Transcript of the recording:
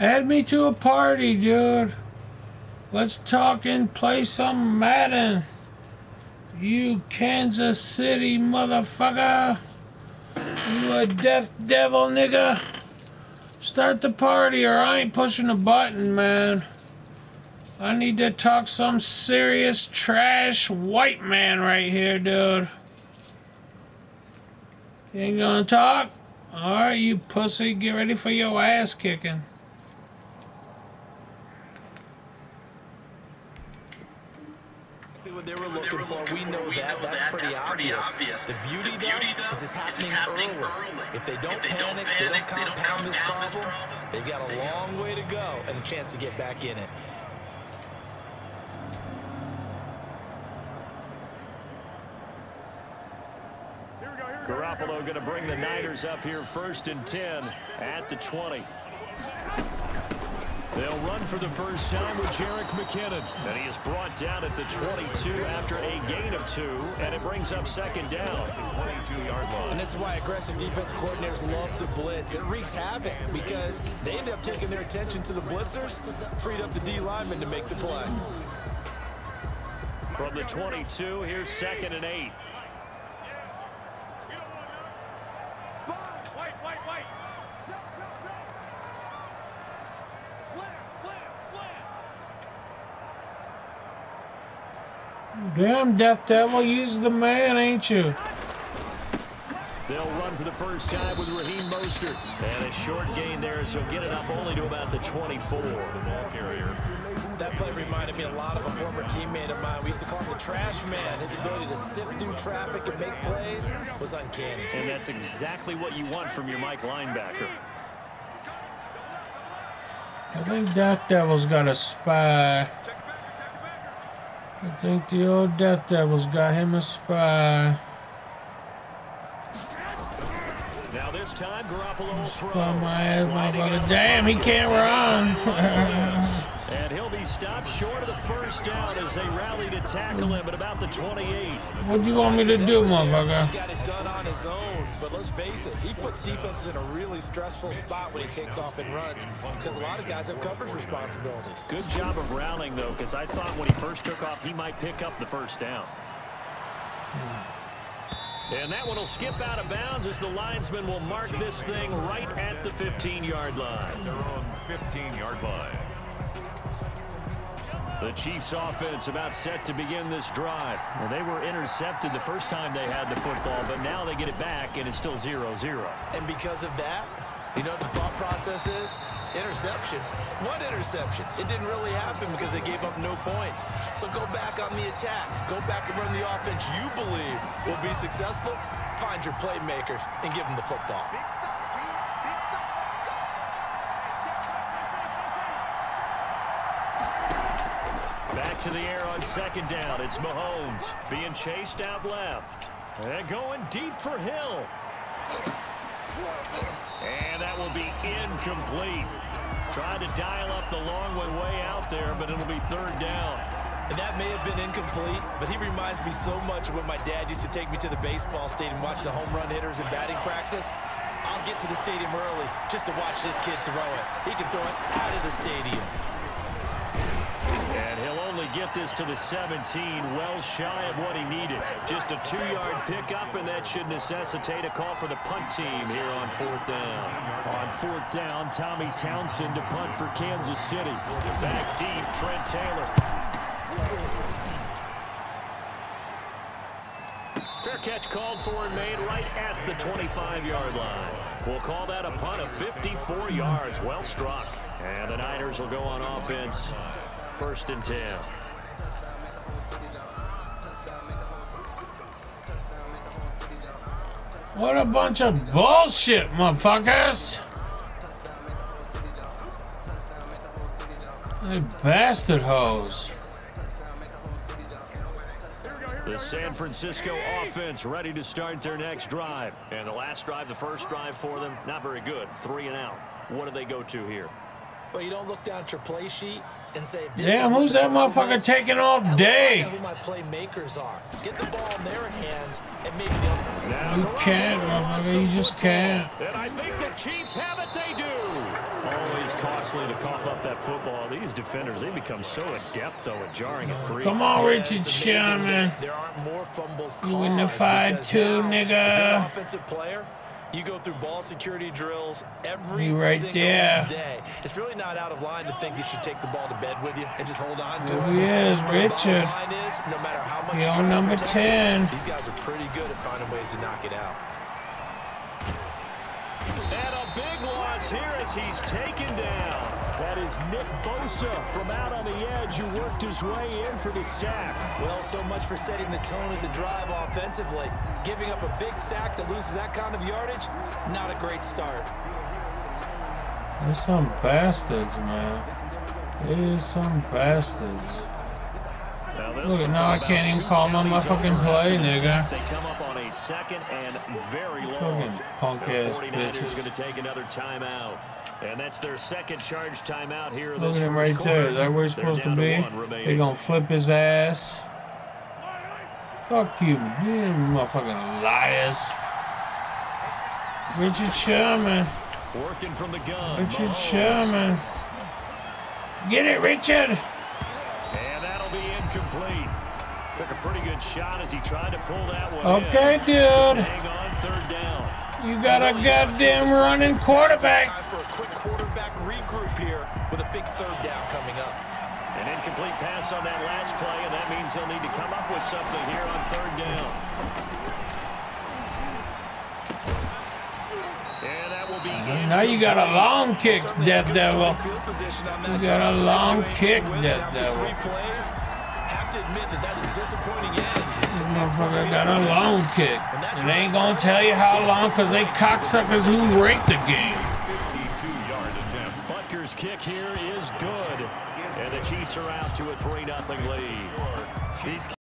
Add me to a party, dude. Let's talk and play some Madden. You Kansas City motherfucker. You a death devil nigga. Start the party or I ain't pushing a button, man. I need to talk some serious trash white man right here, dude. You ain't gonna talk? Alright, you pussy, get ready for your ass kicking. What they were looking for, we know that. That's pretty obvious. The beauty, though, is it's happening early. If they don't panic, they don't compound this problem, they've got a long way to go and a chance to get back in it. Garoppolo going to bring the Niners up here first and 10 at the 20. They'll run for the first time with Jerick McKinnon. And he is brought down at the 22 after a gain of two. And it brings up second down. 22-yard line. And this is why aggressive defense coordinators love the blitz. It wreaks havoc because they end up taking their attention to the blitzers, freed up the D lineman to make the play. From the 22, here's second and eight. Damn, Death Devil, use the man, ain't you? They'll run for the first time with Raheem Mostert. And a short gain there, so he'll get it up only to about the 24. The ball carrier. That play reminded me a lot of a former teammate of mine. We used to call him the trash man. His ability to sift through traffic and make plays was uncanny. And that's exactly what you want from your Mike linebacker. I think Death Devil's got a spy. I think the old Death Devil's got him a spy. Now this time, Garoppolo will throw. Spy my ass, motherfucker. Damn, he can't run. And he'll stopped short of the first down as they rally to tackle him at about the 28. What do you want me to do, motherfucker? He got it done on his own, but let's face it, he puts defenses in a really stressful spot when he takes off and runs because a lot of guys have coverage responsibilities. Good job of rallying, though, because I thought when he first took off, he might pick up the first down. And that one will skip out of bounds as the linesman will mark this thing right at the 15-yard line. They're on 15-yard line. The Chiefs offense about set to begin this drive. Well, they were intercepted the first time they had the football, but now they get it back, and it's still 0-0. And because of that, you know what the thought process is? Interception. What interception? It didn't really happen because they gave up no points. So go back on the attack. Go back and run the offense you believe will be successful. Find your playmakers and give them the football. To the air on second down. It's Mahomes being chased out left. And going deep for Hill. And that will be incomplete. Tried to dial up the long one way out there, but it'll be third down. And that may have been incomplete, but he reminds me so much of when my dad used to take me to the baseball stadium and watch the home run hitters in batting practice. I'll get to the stadium early just to watch this kid throw it. He can throw it out of the stadium. And he'll only get this to the 17, well shy of what he needed. Just a two-yard pickup, and that should necessitate a call for the punt team here on fourth down. On fourth down, Tommy Townsend to punt for Kansas City. Back deep, Trent Taylor. Fair catch called for and made right at the 25-yard line. We'll call that a punt of 54 yards. Well struck. And the Niners will go on offense first and 10. What a bunch of bullshit, motherfuckers! They bastard hoes. The San Francisco offense ready to start their next drive. And the last drive, the first drive for them, not very good. Three and out. What do they go to here? Well, you don't look down at your play sheet and say, this Damn, who's that motherfucker taking all day? who my playmakers are. Get the ball in their hands and maybe they'll... Now You can't, motherfucker. You just can't. And I think the Chiefs have it. They do. Always costly to cough up that football. These defenders, they become so adept, though, at jarring it free. Come on, Yeah, Richard Sherman. that There aren't more fumbles You in the caused fight because too, now, nigga. If you're an offensive player, you go through ball security drills every You right single there. day. It's really not out of line to think you should take the ball to bed with you and just hold on to There it. he is, But the Richard. line is, no matter how much He you on try to number protect 10. it, These guys are pretty good at finding ways to knock it out. And a big loss here as he's taken down. That is Nick Bosa from out on the edge who worked his way in for the sack. Well, so much for setting the tone of the drive offensively. Giving up a big sack that loses that kind of yardage, not a great start. There's some bastards, man. There's some bastards. Now Look, one now I can't even call no counties motherfucking over play, nigga. sack. They come up on a second and very long. Fucking punk ass 49ers bitches. going to take another timeout. And that's their second charge timeout here Look this at him right quarter. there. Is that where he's They're supposed to be? one remaining. They gonna flip his ass. Fuck you, you motherfucking liars. Richard Sherman. Working from the gun. Richard Mahomes. Sherman. Get it, Richard. And that'll be incomplete. Took a pretty good shot as he tried to pull that one Okay, in. dude. Hang on, third down. You got a goddamn running quarterback. Time for a quick quarterback regroup here with a big third down coming up. An incomplete pass on that last play, and that means they'll need to come up with something here on third down. And that will be Now you got a long kick, Certainly Death Devil. starting field position on that You got a long kick, anything with it Death Devil. Motherfucker got a long kick. And they ain't gonna tell you how long because they cocksuckers who raped the game. 52-yard attempt. Butker's kick here is good. And the Chiefs are out to a 3-0 lead. These